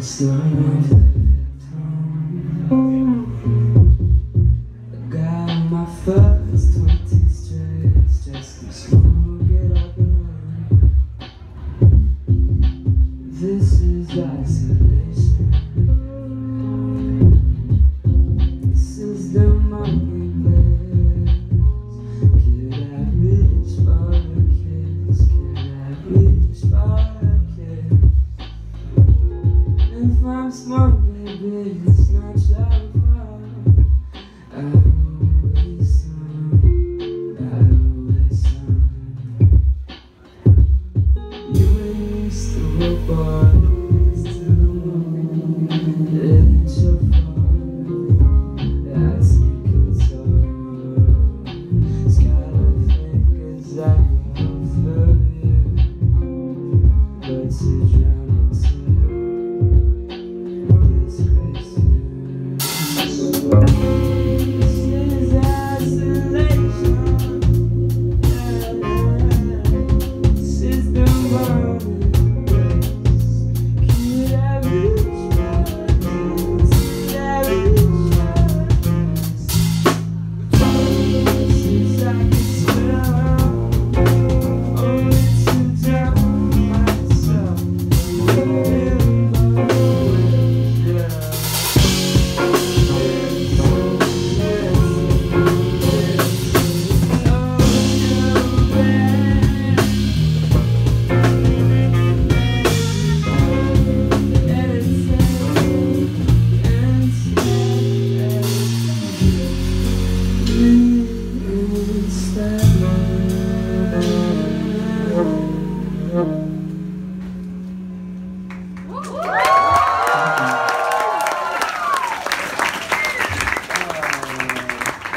I got my first 20.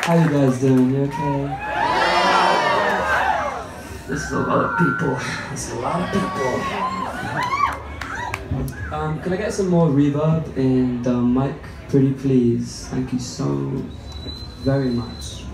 How you guys doing? You okay? This is a lot of people. This is a lot of people. Um, can I get some more reverb and the mic, pretty please? Thank you so very much.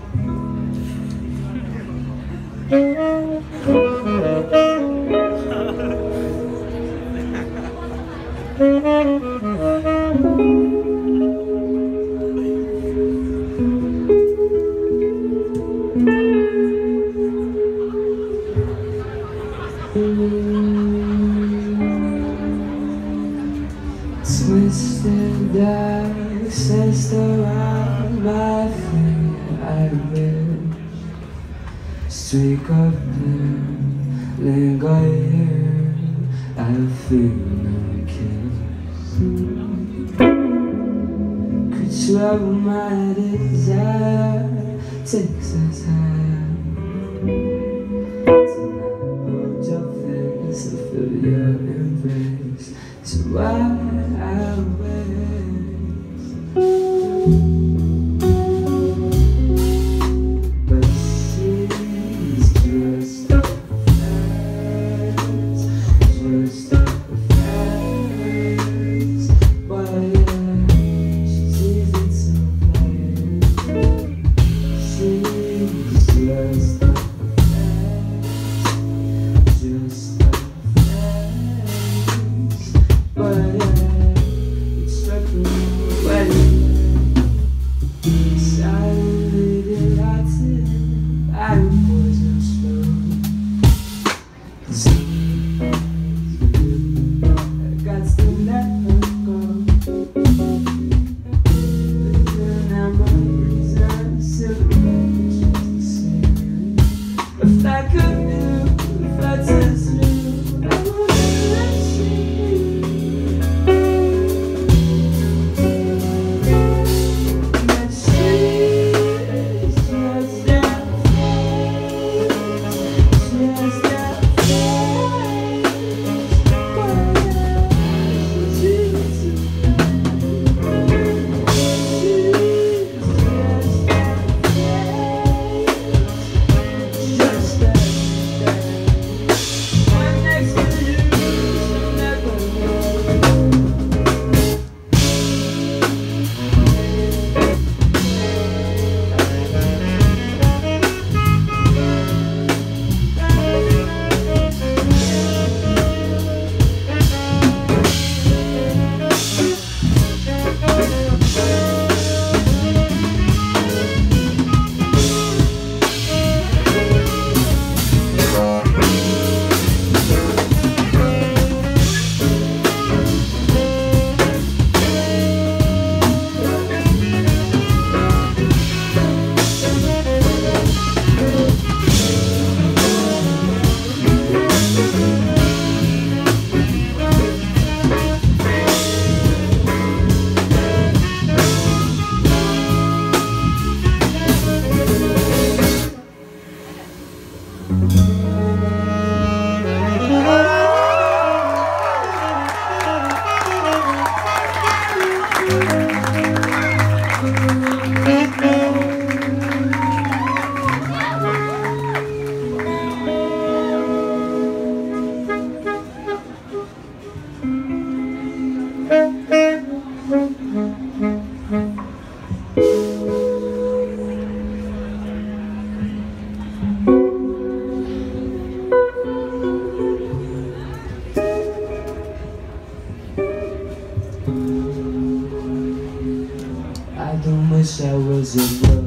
I was a brother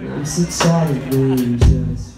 I'm so tired of being just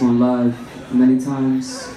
one live many times.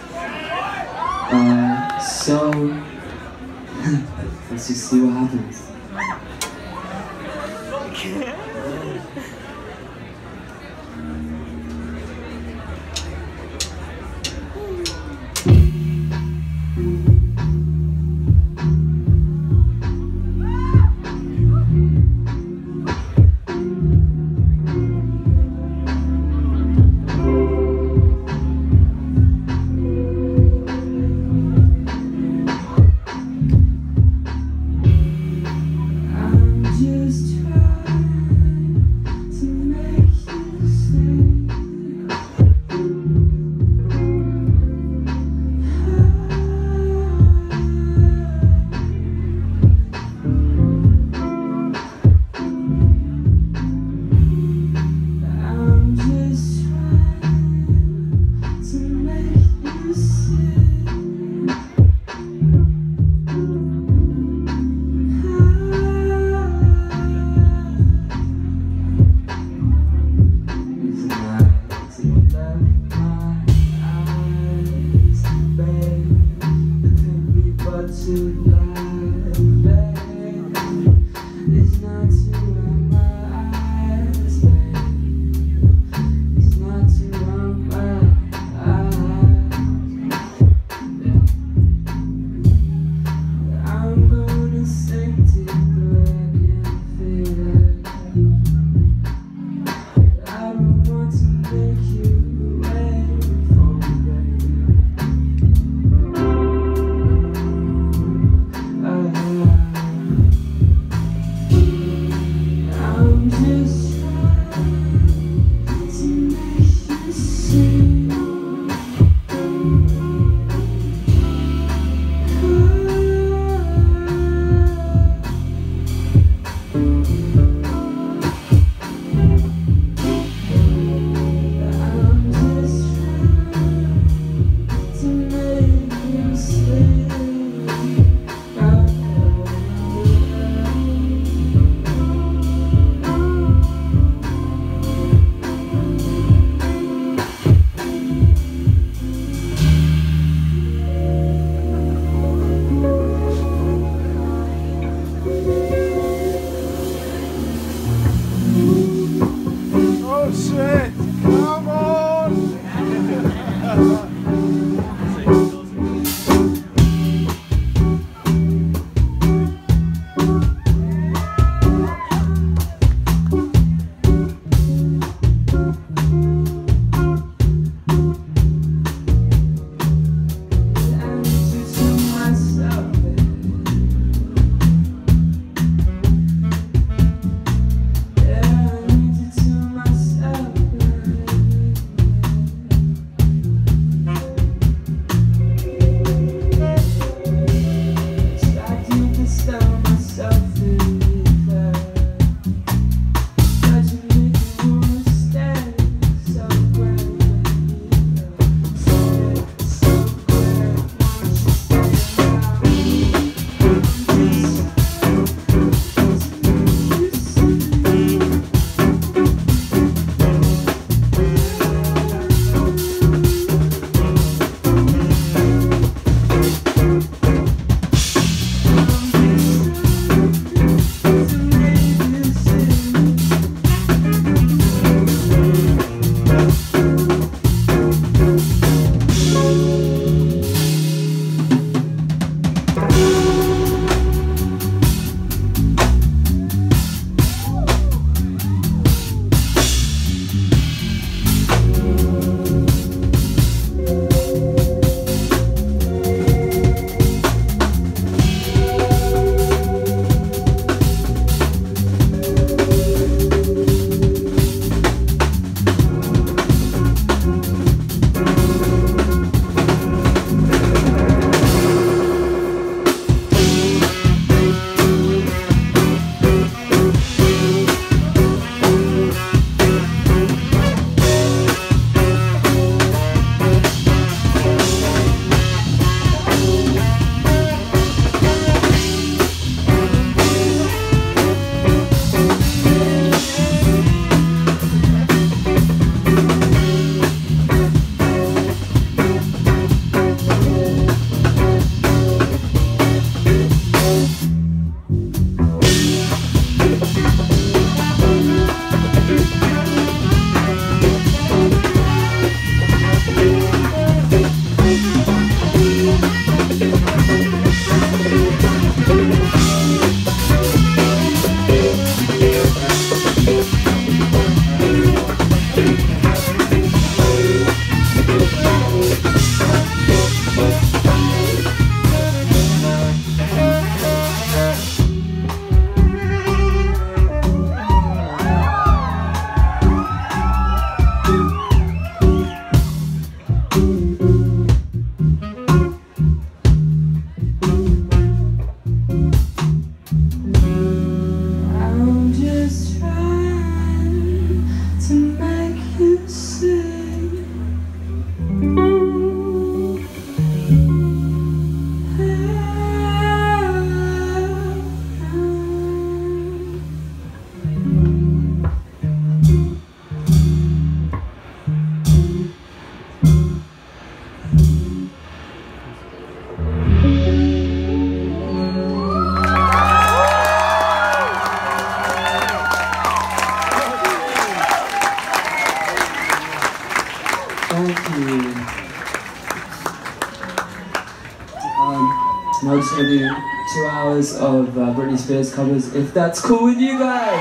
Britney Spears covers if that's cool with you guys.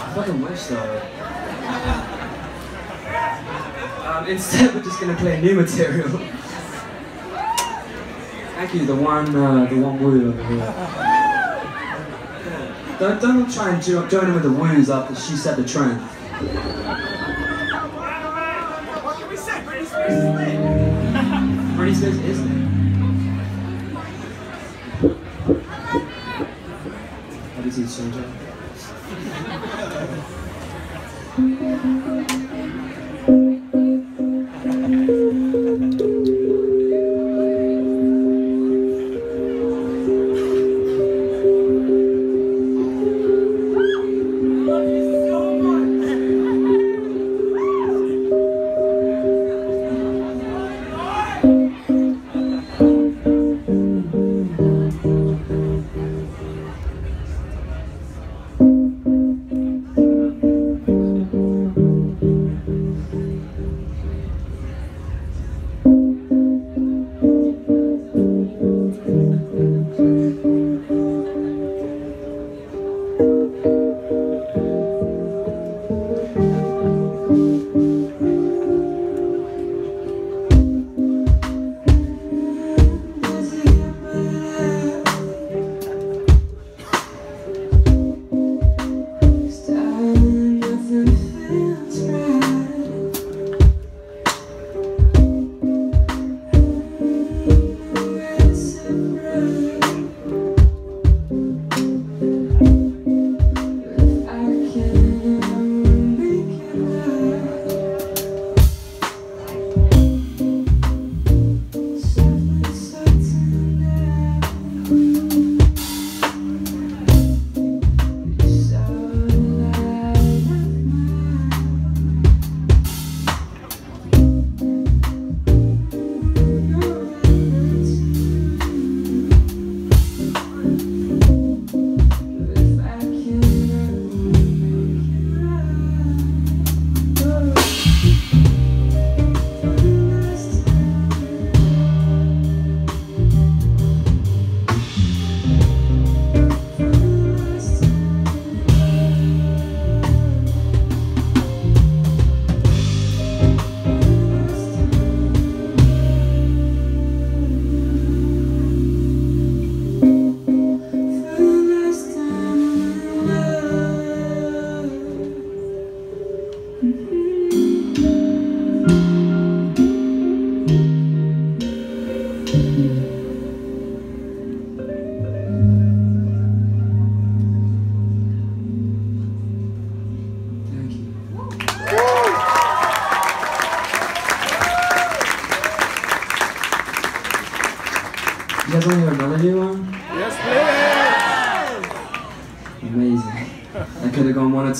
I fucking wish though. Um, instead we're just gonna play new material. Thank you, the one, uh, the one woo over here. Don't, don't try and join in with the woos after she set the trend.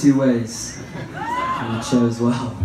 two ways, and he chose well.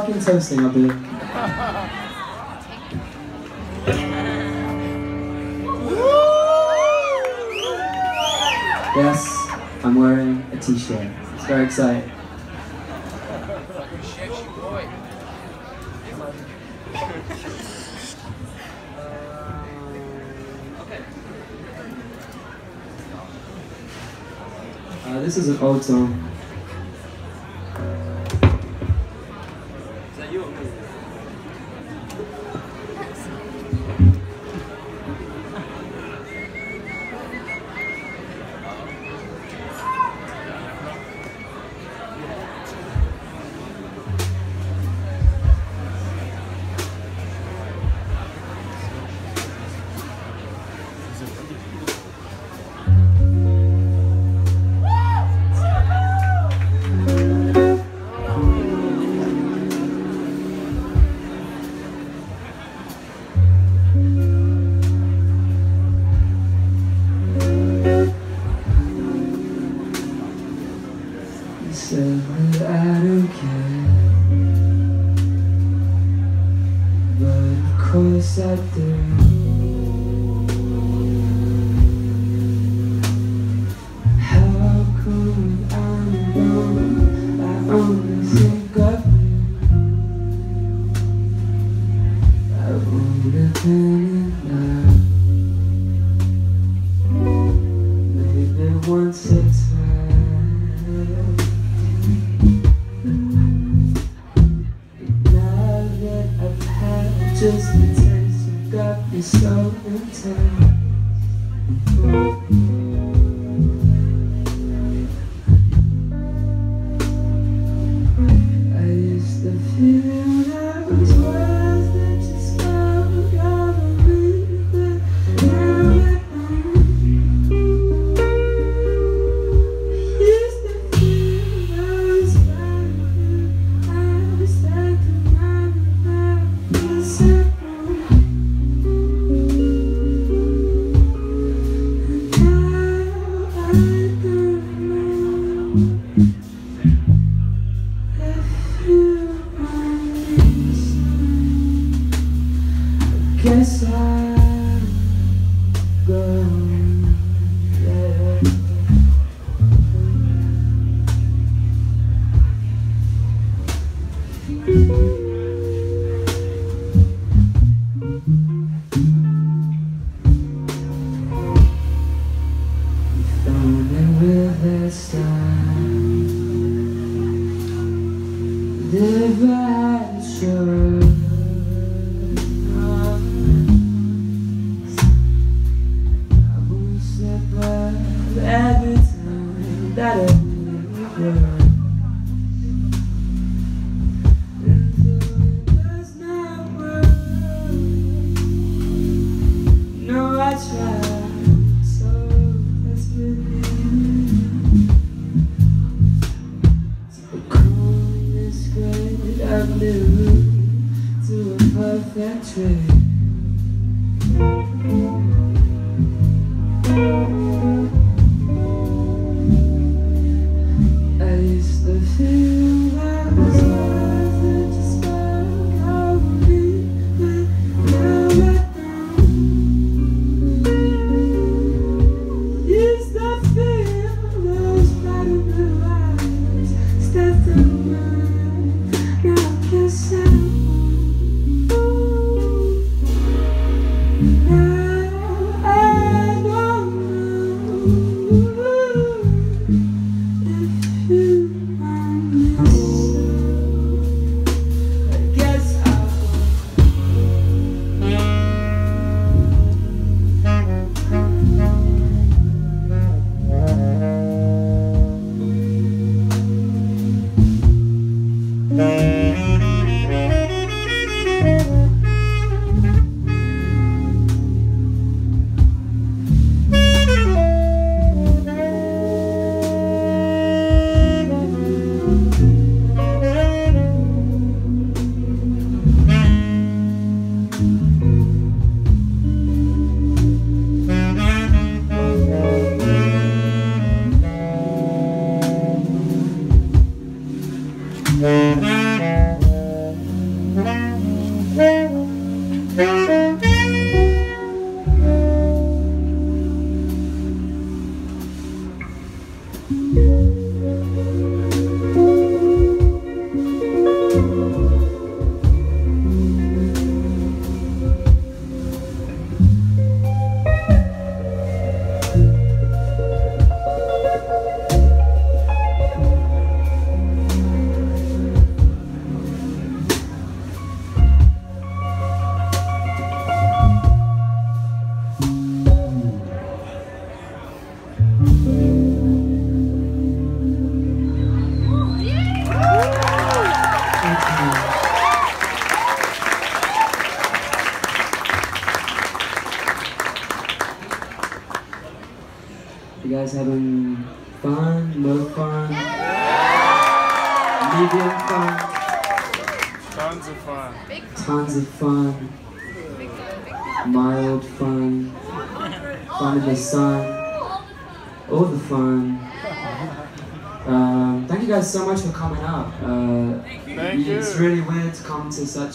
fucking toasting, I'll. Yes, I'm wearing a t-shirt. It's very exciting. Uh, this is an old song.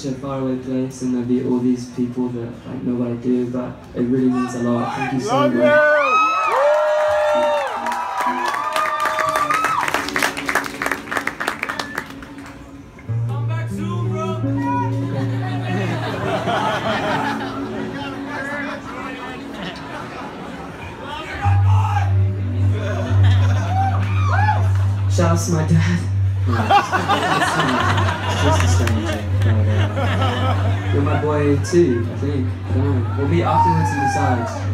Such a faraway place and there be all these people that like know what I do, but it really means a lot. Thank you so much. you! Come back soon, bro. Shout out to my dad. too, I think. We'll meet afterwards and decide.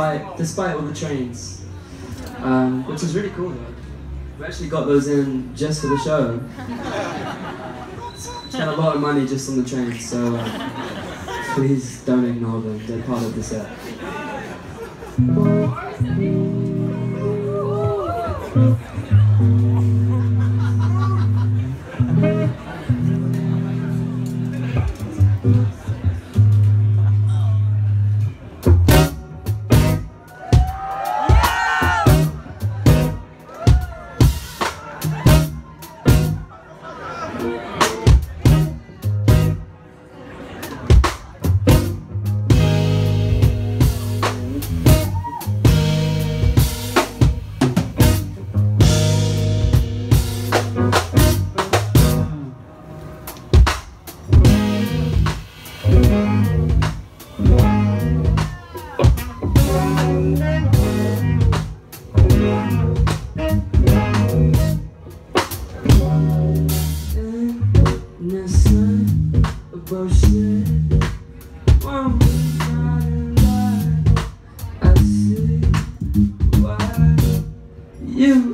Despite despite all the trains, um, which is really cool. Though. We actually got those in just for the show. Spent a lot of money just on the trains, so uh, please don't ignore them. They're part of the set. You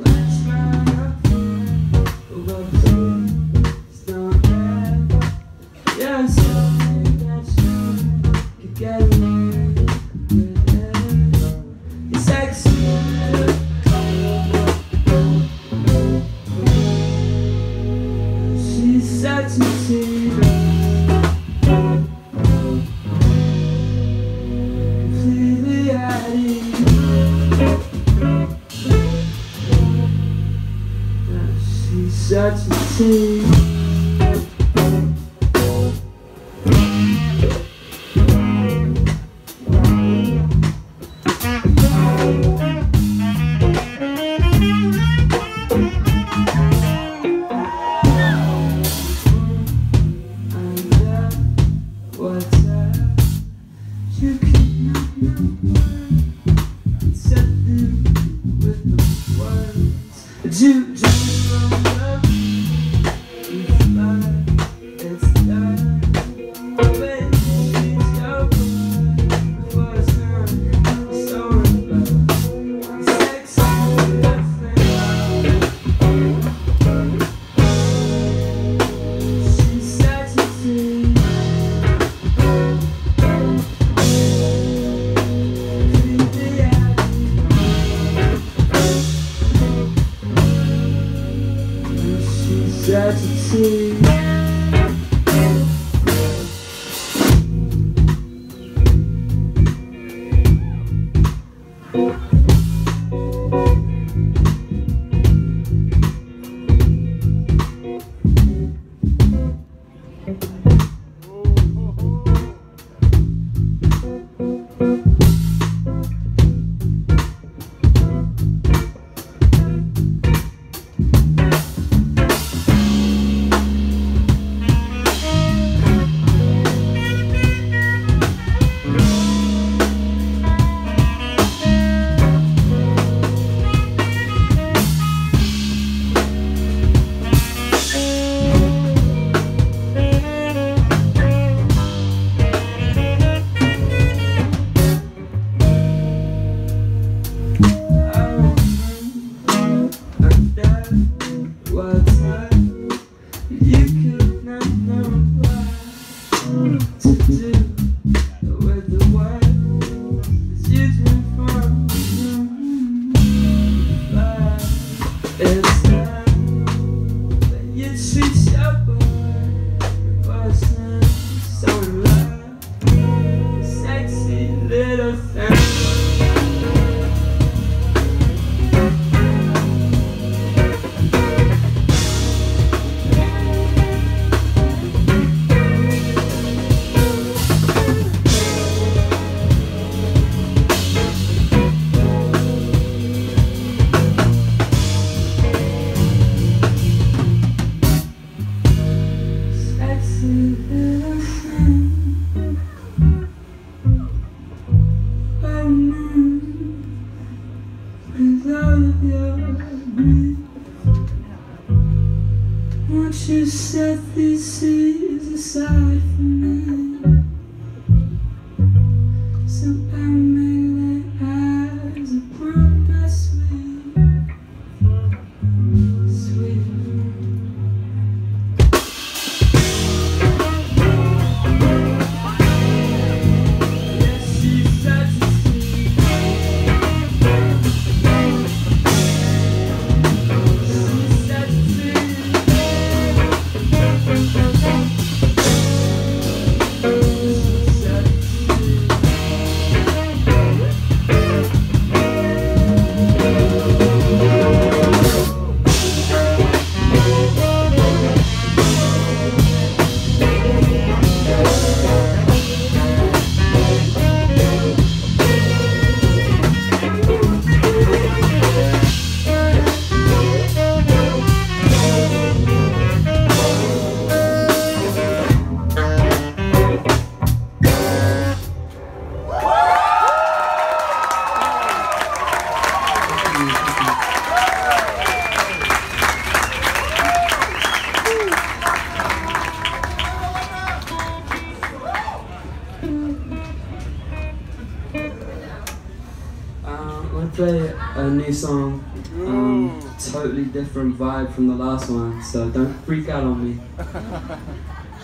different vibe from the last one, so don't freak out on me.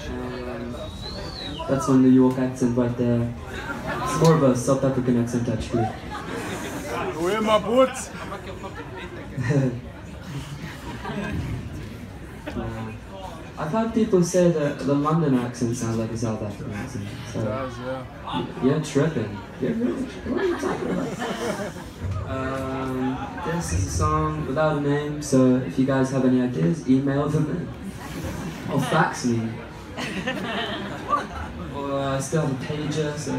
Um, that's my New York accent right there. It's more of a South African accent actually. Where my boots? Uh, I've had people say that the London accent sounds like a South African accent. So, it does, yeah. You're tripping. You're really, what are you talking about? Um, this is a song without a name, so if you guys have any ideas, email them or fax me. or uh, I still have a pager, so.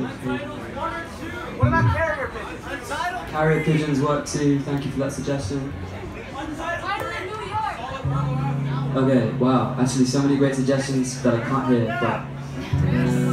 What about carrier pigeons? Carrier pigeons work too. Thank you for that suggestion. Okay, wow. Actually, so many great suggestions that I can't hear, but. Um,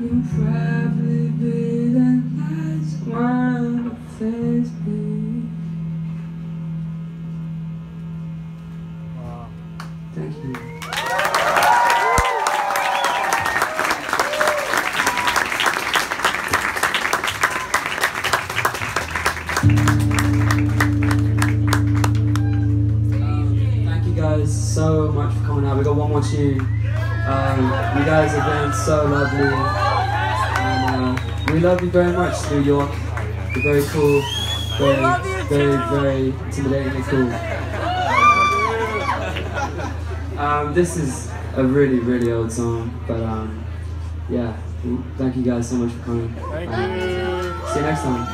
You'll probably be the last one to face me. Thank you. Thank you guys so much for coming out. We got one more tune. Um, you guys have been so lovely. And, we love you very much, New York. You're very cool. Very, very, very intimidatingly cool. Um, this is a really, really old song, but um, yeah, thank you guys so much for coming. Thank Um, you. See you next time.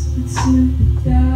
So I whisper